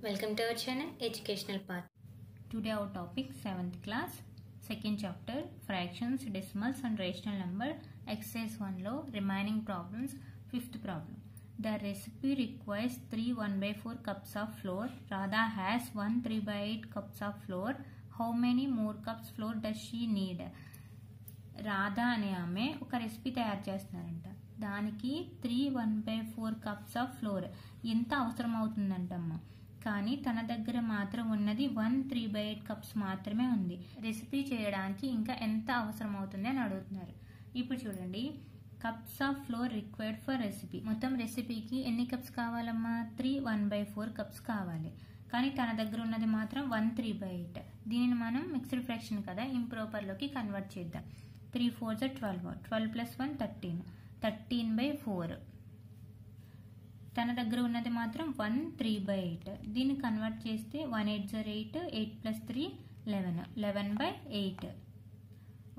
Welcome to our channel Educational Path. Today our topic 7th class second chapter fractions decimals and rational number exercise 1 లో remaining problems fifth problem the recipe requires 3 1 by 4 cups of flour radha has 1 3 by 8 cups of flour how many more cups flour does she need Radha అనే ఆమె ఒక recipe తయారు చేస్తున్నారంట దానికి three one by four cups of flour ఎంత అవసరం అవుతుందంటమ్మా కానీ తన దగ్గర మాత్రం ఉన్నది one three by eight cups మాత్రమే ఉంది. రెసిపీ చేయడానికి ఇంకా ఎంత అవసరం అవుతుంది అని అడుగుతున్నారు. ఇప్పుడు చూడండి. Cups of flour required for recipe మొత్తం రెసిపీకి ఎన్ని కప్స్ కావాలమ్మా? Three one by four cups కావాలి. కానీ తన దగ్గర ఉన్నది మాత్రం వన్ త్రీ బై ఎయిట్ దీనిని మనం మిక్స్డ్ ఫ్రాక్షన్ కదా ఇంప్రోపర్లోకి కన్వర్ట్ చేద్దాం. త్రీ ఫోర్ జ twelve twelve plus one thirteen thirteen by four తన దగ్గర ఉన్నది మాత్రం వన్ త్రీ బై ఎయిట్ దీన్ని కన్వర్ట్ చేస్తే one eight జర్ eight eight plus three eleven eleven by eight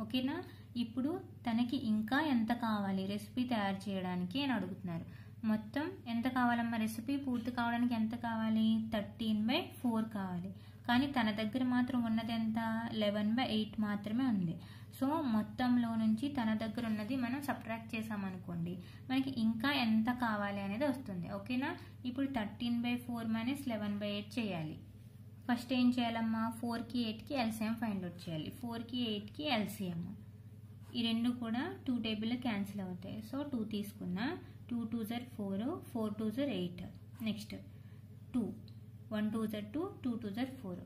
ఓకేనా? ఇప్పుడు తనకి ఇంకా ఎంత కావాలి రెసిపీ తయారు చేయడానికి అని అడుగుతున్నారు. మొత్తం ఎంత కావాలమ్మా? రెసిపీ పూర్తి కావడానికి ఎంత కావాలి? థర్టీన్ బై ఫోర్ కావాలి. కానీ తన దగ్గర మాత్రం ఉన్నది ఎంత? లెవెన్ బై ఎయిట్ మాత్రమే ఉంది. సో మొత్తంలో నుంచి తన దగ్గర ఉన్నది మనం సబ్ట్రాక్ట్ చేసామనుకోండి మనకి ఇంకా ఎంత కావాలి అనేది వస్తుంది. ఓకేనా? ఇప్పుడు thirteen by four minus eleven by eight చేయాలి. ఫస్ట్ ఏం చేయాలమ్మా? ఫోర్కి ఎయిట్కి ఎల్సిఎం ఫైండ్ అవుట్ చేయాలి. ఫోర్కి ఎయిట్కి ఎల్సిఎం ఈ రెండు కూడా టూ టేబుల్ క్యాన్సిల్ అవుతాయి. సో టూ తీసుకున్నా టూ టూ జర్ four four two జర్ eight next two one two జర్ two two two జర్ ఫోర్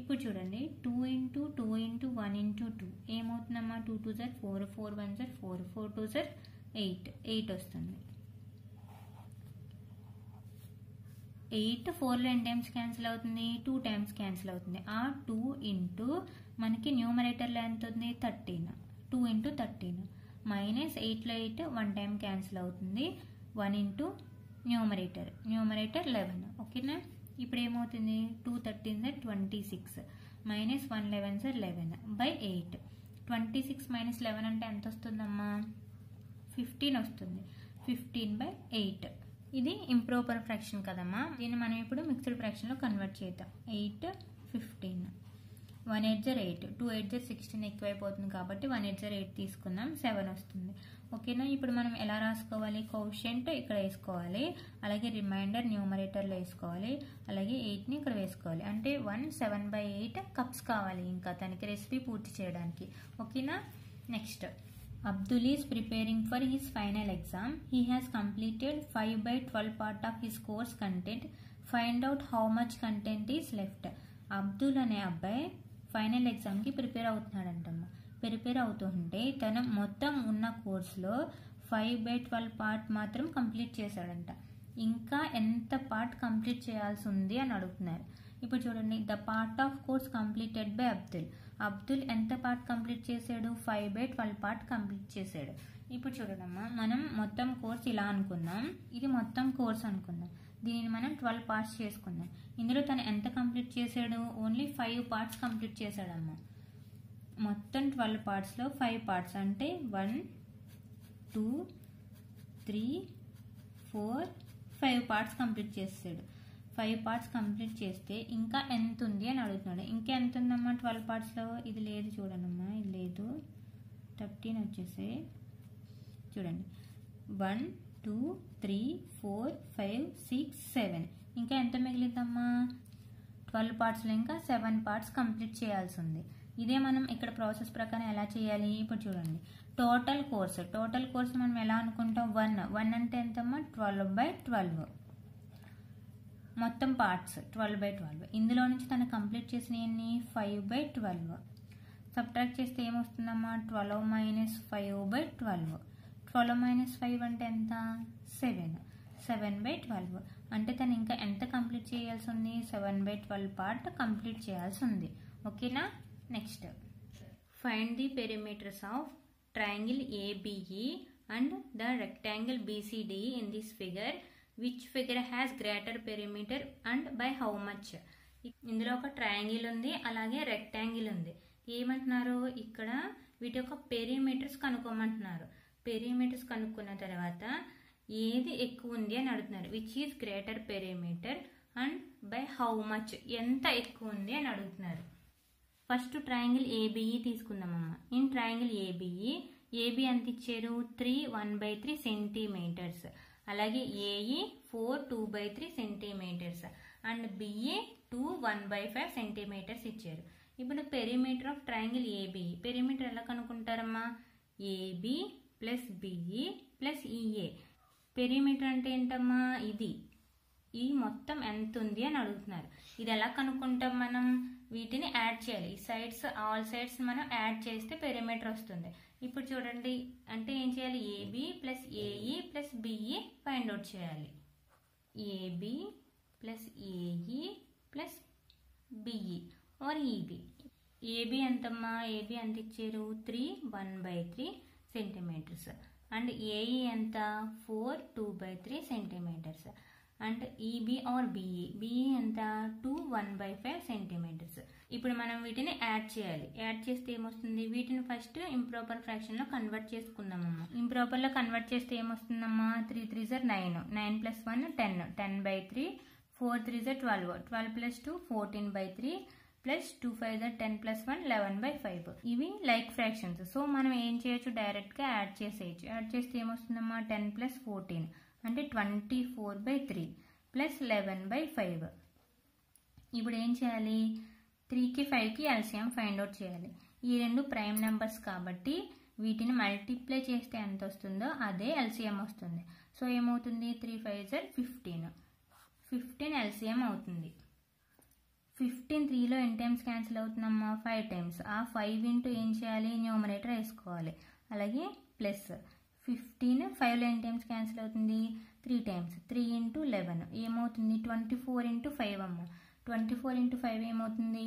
ఇప్పుడు చూడండి. Two into two into one into two ఏమవుతుందమ్మా? Two two జర్ ఫోర్ ఫోర్ వన్ జర్ four four two జర్ eight eight వస్తుంది. Eight ఫోర్లో ఎన్ని టైమ్స్ క్యాన్సిల్ అవుతుంది? టూ టైమ్స్ క్యాన్సిల్ అవుతుంది. ఆ టూ ఇంటూ మనకి న్యూమరేటర్లో ఎంత ఉంది? Thirteen two into thirteen minus ఎయిట్లో ఎయిట్ వన్ టైం క్యాన్సిల్ అవుతుంది. One into numerator numerator eleven ఓకేనా ఇప్పుడు ఏమవుతుంది two thirteen sir twenty six minus one eleven sir eleven by eight twenty six minus eleven అంటే ఎంత వస్తుందమ్మా ఫిఫ్టీన్ వస్తుంది. Fifteen by eight ఇది ఇంప్రోపర్ ఫ్రాక్షన్ కదమ్మా. దీన్ని మనం ఇప్పుడు మిక్స్డ్ ఫ్రాక్షన్లో కన్వర్ట్ చేద్దాం. ఎయిట్ ఫిఫ్టీన్ వన్ ఎయిట్ జర్ ఎయిట్ టూ ఎయిట్ జర్ సిక్స్టీన్ ఎక్కువైపోతుంది కాబట్టి వన్ ఎయిట్ జర్ ఎయిట్ తీసుకుందాం. సెవెన్ వస్తుంది. ఓకేనా? ఇప్పుడు మనం ఎలా రాసుకోవాలి? కోషెంట్ ఇక్కడ వేసుకోవాలి. అలాగే రిమైండర్ న్యూమరేటర్లో వేసుకోవాలి. అలాగే ఎయిట్ని ఇక్కడ వేసుకోవాలి. అంటే one seven by eight cups కావాలి ఇంకా తనకి రెసిపీ పూర్తి చేయడానికి. ఓకేనా? Next. Abdul is preparing for his final exam. He has completed 5 by 12 part of his course content. Find out how much content is left. Abdul అనే అబ్బాయి final ఎగ్జామ్కి prepare అవుతున్నాడంటమ్మా. Prepare అవుతుంటే తను మొత్తం ఉన్న కోర్సులో ఫైవ్ బై ట్వెల్వ్ పార్ట్ మాత్రం complete చేశాడంట. ఇంకా ఎంత పార్ట్ కంప్లీట్ చేయాల్సి ఉంది అని అడుగుతున్నారు. ఇప్పుడు చూడండి the part of course completed by Abdul. Abdul ఎంత పార్ట్ కంప్లీట్ చేశాడు? Five by twelve part complete చేశాడు. ఇప్పుడు చూడడమ్మా మనం మొత్తం కోర్స్ ఇలా అనుకుందాం. ఇది మొత్తం కోర్స్ అనుకుందాం. దీనిని మనం ట్వెల్వ్ పార్ట్స్ చేసుకుందాం. ఇందులో తను ఎంత కంప్లీట్ చేశాడు? ఓన్లీ ఫైవ్ పార్ట్స్ కంప్లీట్ చేశాడమ్మా. మొత్తం ట్వెల్వ్ పార్ట్స్లో ఫైవ్ పార్ట్స్. అంటే one two three four five parts complete చేస్తాడు. ఫైవ్ పార్ట్స్ కంప్లీట్ చేస్తే ఇంకా ఎంత ఉంది అని అడుగుతున్నాడు. ఇంకా ఎంత ఉందమ్మా ట్వెల్వ్ పార్ట్స్లో ఇది లేదు చూడండమ్మా ఇది లేదు. థర్టీన్ వచ్చేసి చూడండి. One two three four five six seven. ఇంకా ఎంత మిగిలిందమ్మా? ట్వెల్వ్ పార్ట్స్లో ఇంకా సెవెన్ పార్ట్స్ కంప్లీట్ చేయాల్సి ఉంది. ఇదే మనం ఇక్కడ ప్రాసెస్ ప్రకారం ఎలా చేయాలి? ఇప్పుడు చూడండి. టోటల్ కోర్స్ టోటల్ కోర్స్ మనం ఎలా అనుకుంటాం? వన్ వన్ అంటే ఎంతమ్మా? ట్వెల్వ్ బై ట్వెల్వ్ మొత్తం పార్ట్స్ ట్వెల్వ్ బై ట్వెల్వ్ ఇందులో నుంచి తను కంప్లీట్ చేసిన ఎన్ని? ఫైవ్ బై ట్వెల్వ్ సబ్ట్రాక్ట్ చేస్తే ఏమొస్తుందమ్మా? Twelve minus five by twelve twelve minus five అంటే ఎంత? సెవెన్ సెవెన్ బై ట్వెల్వ్ అంటే తను ఇంకా ఎంత కంప్లీట్ చేయాల్సి ఉంది? Seven by twelve part complete చేయాల్సి ఉంది. ఓకేనా next find the perimeters of triangle ABE and the rectangle BCD in this figure which figure has greater perimeter and by how much ఇందులో ఒక ట్రయాంగిల్ ఉంది అలాగే రెక్టాంగిల్ ఉంది. ఏమంటున్నారు? ఇక్కడ వీటి యొక్క పెరిమీటర్స్ కనుక్కోమంటున్నారు. పెరిమీటర్స్ కనుక్కున్న తర్వాత ఏది ఎక్కువ ఉంది అని అడుగుతున్నారు. Which is greater perimeter and by how much ఎంత ఎక్కువ ఉంది అని అడుగుతున్నారు. ఫస్ట్ ట్రయాంగిల్ ఏబిఈ తీసుకుందామమ్మ. ఇన్ ట్రయాంగిల్ ఏబిఈ ఏబి ఎంత ఇచ్చారు? Three one by three centimetres. అలాగే AE four two by three centimetres. And BA two one by five centimetres ఇచ్చారు. ఇప్పుడు perimeter of triangle ABE. Perimeter ఎలా కనుక్కుంటారమ్మా? AB plus BE plus EA. Perimeter అంటే ఏంటమ్మా? ఇది. ఈ మొత్తం ఎంత ఉంది అని అడుగుతున్నారు. ఇది ఎలా కనుక్కుంటాం మనం? వీటిని యాడ్ చేయాలి. ఈ సైడ్స్ ఆల్ సైడ్స్ మనం యాడ్ చేస్తే పెరిమీటర్ వస్తుంది. ఇప్పుడు చూడండి అంటే ఏం చేయాలి? AB plus AE plus BE find out చేయాలి. AB plus AE plus BE or EB AB ఎంతమ్మా? ఏబి ఎంత ఇచ్చారు? Three one by three centimetres and AE ఎంత? Four two by three centimetres and EB or BE BE ఎంత? Two one by five centimetres ఇప్పుడు మనం వీటిని add చేయాలి. Add చేస్తే ఏమొస్తుంది? వీటిని ఫస్ట్ ఇంప్రాపర్ ఫ్రాక్షన్లో కన్వర్ట్ చేసుకుందామమ్మా. ఇంప్రాపర్లో కన్వర్ట్ చేస్తే ఏమొస్తుందమ్మా? Three three జర్ nine nine plus one ten ten by three four three జర్ twelve twelve plus two fourteen by three plus two five జర్ ten plus one eleven by five ఇవి like fractions so మనం ఏం చేయొచ్చు? డైరెక్ట్గా add చేసేయచ్చు. Add చేస్తే ఏమొస్తుందమ్మా? Ten plus fourteen అంటే twenty four by three plus eleven by five. ఇప్పుడు ఏం చేయాలి? త్రీకి ఫైవ్కి ఎల్సిఎం ఫైండ్ అవుట్ చేయాలి. ఈ రెండు ప్రైమ్ నెంబర్స్ కాబట్టి వీటిని మల్టిప్లై చేస్తే ఎంత వస్తుందో అదే ఎల్సిఎం వస్తుంది. సో ఏమవుతుంది? త్రీ ఫైవ్ జర్ ఫిఫ్టీన్. ఫిఫ్టీన్ ఎల్సిఎం అవుతుంది. ఫిఫ్టీన్ త్రీలో ఎన్ టైమ్స్ క్యాన్సిల్ అవుతుందమ్మా? Five times. ఆ ఫైవ్ ఇంటూ ఏం చేయాలి? న్యూమరేటర్ వేసుకోవాలి. అలాగే ప్లస్. ఫిఫ్టీన్ ఫైవ్ ఎన్ టైమ్స్ క్యాన్సిల్ అవుతుంది. Three times. Three into eleven. ఏమవుతుంది? ట్వంటీ ఫోర్ ఇంటూ ఫైవ్ అమ్మ. ట్వంటీ ఫోర్ ఇంటూ ఫైవ్ ఏమవుతుంది?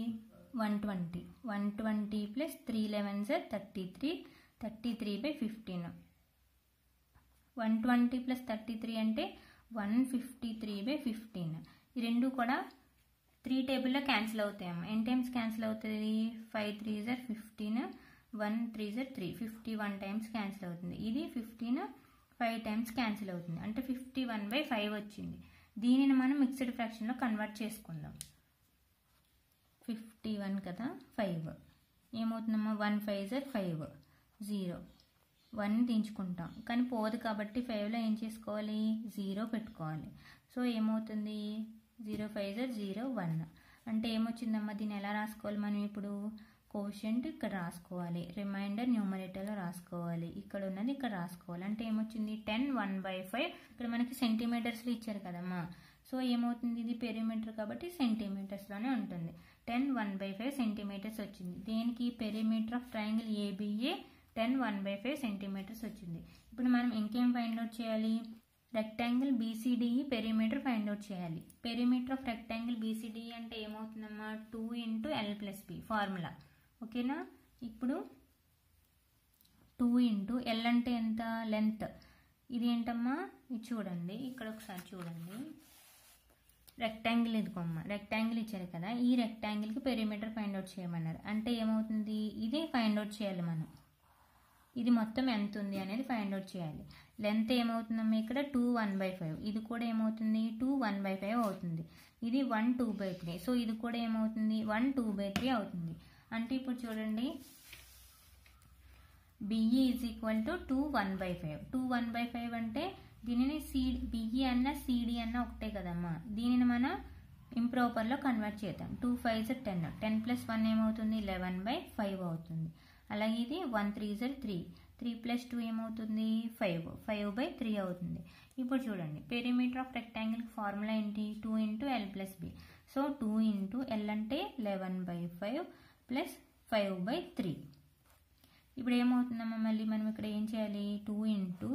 One twenty. One twenty plus three eleven sir thirty three. Thirty three by fifteen. One twenty plus thirty three అంటే one fifty three by fifteen. ఈ రెండు కూడా three టేబుల్లో cancel అవుతాయమ్మ. ఎన్ times cancel అవుతుంది? Five three జర్ fifteen. One three జర్ three. Fifty one times cancel అవుతుంది. ఇది ఫిఫ్టీన్ ఫైవ్ టైమ్స్ క్యాన్సిల్ అవుతుంది. అంటే ఫిఫ్టీ వన్ బై ఫైవ్ వచ్చింది. దీనిని మనం మిక్స్డ్ ఫ్రాక్షన్లో కన్వర్ట్ చేసుకుందాం. ఫిఫ్టీ వన్ కదా ఫైవ్. ఏమవుతుందమ్మా? వన్ ఫైవ్ జర్ ఫైవ్. జీరో. వన్ దించుకుంటాం. కానీ పోదు కాబట్టి ఫైవ్లో ఏం చేసుకోవాలి? జీరో పెట్టుకోవాలి. సో ఏమవుతుంది? జీరో ఫైవ్ జర్ జీరో వన్. అంటే ఏమొచ్చిందమ్మా? దీన్ని ఎలా రాసుకోవాలి మనం ఇప్పుడు? కోషెంట్ ఇక్కడ రాసుకోవాలి. రిమైండర్ న్యూమరేటర్లో రాసుకోవాలి. ఇక్కడ ఉన్నది ఇక్కడ రాసుకోవాలి. అంటే ఏమొచ్చింది? టెన్ వన్ బై ఫైవ్ ఇక్కడ మనకి సెంటీమీటర్స్లో ఇచ్చారు కదమ్మా. సో ఏమవుతుంది? ఇది పెరిమీటర్ కాబట్టి సెంటీమీటర్స్లోనే ఉంటుంది. Ten one by five centimetres వచ్చింది. దేనికి? Perimeter of triangle ABA ten one by five centimetres వచ్చింది. ఇప్పుడు మనం ఇంకేం ఫైండ్ అవుట్ చేయాలి? Rectangle BCDE perimeter find out చేయాలి. పెరిమీటర్ ఆఫ్ రెక్టాంగిల్ బీసీడీ అంటే ఏమవుతుందమ్మా? Two into L plus B formula ఓకేనా? ఇప్పుడు టూ ఇంటూ ఎల్ అంటే ఎంత? లెంత్ ఇది ఏంటమ్మా ఇది చూడండి. ఇక్కడ ఒకసారి చూడండి. రెక్టాంగిల్ ఇదిగోమ్మ. రెక్టాంగిల్ ఇచ్చారు కదా. ఈ రెక్టాంగిల్కి పెరిమీటర్ ఫైండ్ అవుట్ చేయమన్నారు. అంటే ఏమవుతుంది? ఇదే ఫైండ్ అవుట్ చేయాలి మనం. ఇది మొత్తం ఎంత ఉంది అనేది ఫైండ్ అవుట్ చేయాలి. లెంత్ ఏమవుతుందమ్మా ఇక్కడ? Two one by five. ఇది కూడా ఏమవుతుంది? టూ వన్ బై ఫైవ్ అవుతుంది. ఇది one two by three. So ఇది కూడా ఏమవుతుంది? వన్ టూ బై త్రీ అవుతుంది. అంటే ఇప్పుడు చూడండి. BE is equal to two one by five two one by five అంటే దీనిని సి బిఈ అన్న సిడి అన్న ఒకటే కదమ్మా. దీనిని మనం ఇంప్రోపర్లో కన్వర్ట్ చేద్దాం. టూ ఫైవ్ జర్ టెన్ టెన్ ప్లస్ వన్ ఏమవుతుంది? లెవెన్ బై ఫైవ్ అవుతుంది. అలాగే ఇది వన్ త్రీ జర్ త్రీ త్రీ ప్లస్ టూ ఏమవుతుంది? ఫైవ్ ఫైవ్ బై త్రీ అవుతుంది. ఇప్పుడు చూడండి. పెరిమీటర్ ఆఫ్ రెక్టాంగిల్ ఫార్ములా ఏంటి? Two into L plus B so two into L అంటే eleven by five plus five by three ఇప్పుడు ఏమవుతుందమ్మా మళ్ళీ మనం ఇక్కడ ఏం చేయాలి? టూ ఇంటూ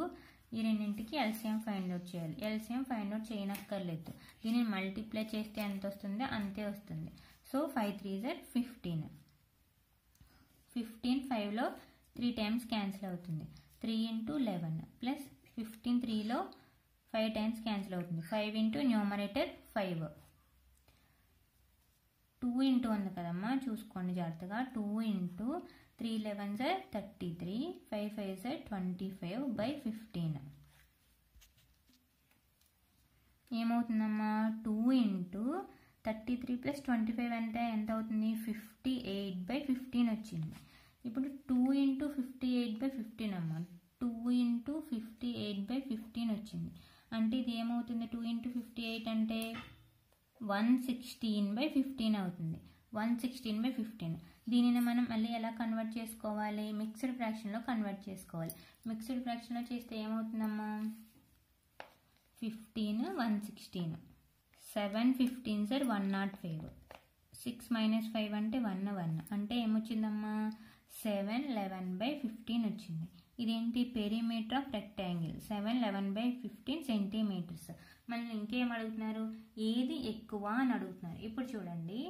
ఈ రెండింటికి ఎల్సిఎం ఫైండ్ అవుట్ చేయాలి. ఎల్సిఎం ఫైండ్ అవుట్ చేయనక్కర్లేదు. దీనిని మల్టిప్లై చేస్తే ఎంత వస్తుందో? అంతే వస్తుంది. సో ఫైవ్ త్రీ జర్ ఫిఫ్టీన్ ఫిఫ్టీన్ ఫైవ్లో త్రీ టైమ్స్ క్యాన్సిల్ అవుతుంది. Three into eleven plus fifteen త్రీలో ఫైవ్ టైమ్స్ క్యాన్సిల్ అవుతుంది. Five into numerator five two into ఉంది కదమ్మా చూసుకోండి జాగ్రత్తగా. టూ ఇంటూ త్రీ లెవెన్ జర్ థర్టీ త్రీ ఫైవ్ ఫైవ్ సార్ twenty five by fifteen. ఏమవుతుందమ్మా? Two into thirty three plus twenty five అంటే ఎంత అవుతుంది ఫిఫ్టీ ఎయిట్ బై ఫిఫ్టీన్ వచ్చింది. ఇప్పుడు two into fifty eight by fifteen అమ్మా. Two into fifty eight by fifteen వచ్చింది. అంటే ఇది ఏమవుతుంది? టూ ఇంటూ ఫిఫ్టీ ఎయిట్ అంటే వన్ సిక్స్టీన్ బై ఫిఫ్టీన్ అవుతుంది. One sixteen by fifteen. దీనిని మనం మళ్ళీ ఎలా కన్వర్ట్ చేసుకోవాలి? మిక్స్డ్ ఫ్రాక్షన్లో కన్వర్ట్ చేసుకోవాలి. మిక్స్డ్ ఫ్రాక్షన్లో చేస్తే ఏమవుతుందమ్మా? Fifteen one sixteen seven fifteen sir one nought five six minus five అంటే వన్ వన్ అంటే ఏమొచ్చిందమ్మా? సెవెన్ లెవెన్ బై ఫిఫ్టీన్ వచ్చింది. ఇదేంటి? Perimeter of rectangle seven eleven by fifteen centimetres మళ్ళీ ఇంకేం అడుగుతున్నారు? ఏది ఎక్కువ అని అడుగుతున్నారు. ఇప్పుడు చూడండి.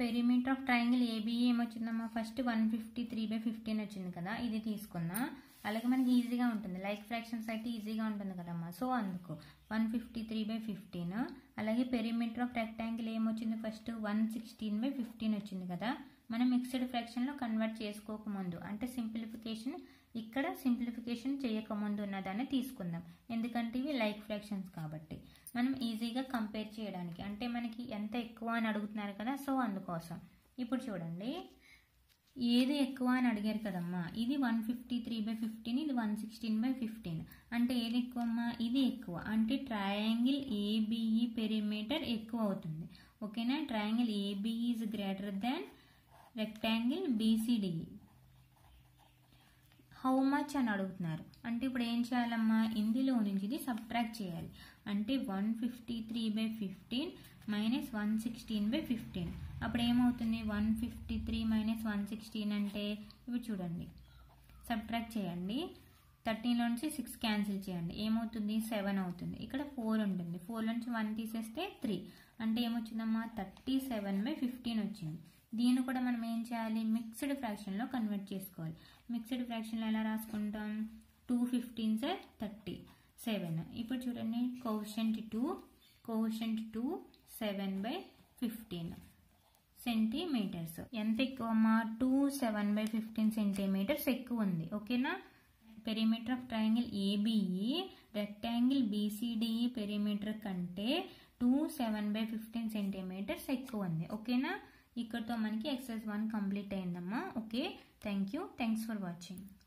Perimeter of triangle ABE ఏమొచ్చిందమ్మా? First one fifty three by fifteen వచ్చింది కదా. ఇది తీసుకున్నా. అలాగే మనకి ఈజీగా ఉంటుంది. లైక్ ఫ్రాక్షన్స్ అయితే ఈజీగా ఉంటుంది కదమ్మా. సో అందుకు one fifty three by fifteen అలాగే పెరిమీటర్ ఆఫ్ రెక్టాంగిల్ ఏమొచ్చింది? First one sixteen by fifteen వచ్చింది కదా. మనం మిక్స్డ్ ఫ్రాక్షన్లో కన్వర్ట్ చేసుకోకముందు అంటే సింప్లిఫికేషన్ ఇక్కడ సింప్లిఫికేషన్ చేయకముందు ఉన్నదాన్ని తీసుకుందాం. ఎందుకంటే ఇవి లైక్ ఫ్రాక్షన్స్ కాబట్టి. మనం ఈజీగా కంపేర్ చేయడానికి అంటే మనకి ఎంత ఎక్కువ అని అడుగుతున్నారు కదా సో అందుకోసం. ఇప్పుడు చూడండి. ఏది ఎక్కువ అని అడిగారు కదమ్మా? ఇది one fifty three by fifteen ఇది వన్ సిక్స్టీన్ బై ఫిఫ్టీన్ అంటే ఏది ఎక్కువ అమ్మా ఇది ఎక్కువ. అంటే ట్రయాంగిల్ ఏబిఈ పెరిమీటర్ ఎక్కువ అవుతుంది. ఓకేనా triangle ABE is greater than rectangle BCDE how much అని అడుగుతున్నారు. అంటే ఇప్పుడు ఏం చేయాలమ్మా? ఇందులో నుంచి ఇది సబ్ట్రాక్ట్ చేయాలి. అంటే one fifty three by fifteen minus one sixteen by fifteen అప్పుడు ఏమవుతుంది? One fifty three minus one sixteen అంటే ఇవి చూడండి. సబ్ట్రాక్ట్ చేయండి. థర్టీన్లో నుంచి సిక్స్ క్యాన్సిల్ చేయండి. ఏమవుతుంది? సెవెన్ అవుతుంది. ఇక్కడ ఫోర్ ఉంటుంది. ఫోర్ నుంచి వన్ తీసేస్తే త్రీ అంటే ఏమొచ్చిందమ్మా? థర్టీ సెవెన్ బై ఫిఫ్టీన్ వచ్చింది. దీన్ని కూడా మనం ఏం చేయాలి? మిక్స్డ్ ఫ్రాక్షన్లో కన్వర్ట్ చేసుకోవాలి. మిక్స్డ్ ఫ్రాక్షన్లో ఎలా రాసుకుంటాం? టూ ఫిఫ్టీన్ సార్ థర్టీ సెవెన్ ఇప్పుడు చూడండి quotient two quotient two seven by fifteen centimetres ఎంత ఎక్కువ అమ్మా? Two seven by fifteen centimetres ఎక్కువ ఉంది. ఓకేనా perimeter of triangle ABE rectangle BCDE perimeter కంటే two seven by fifteen centimetres ఎక్కువ ఉంది. ఓకేనా ఇక్కడతో మనకి ఎక్సర్సైజ్ వన్ కంప్లీట్ అయిందమ్మా. Okay thank you thanks for watching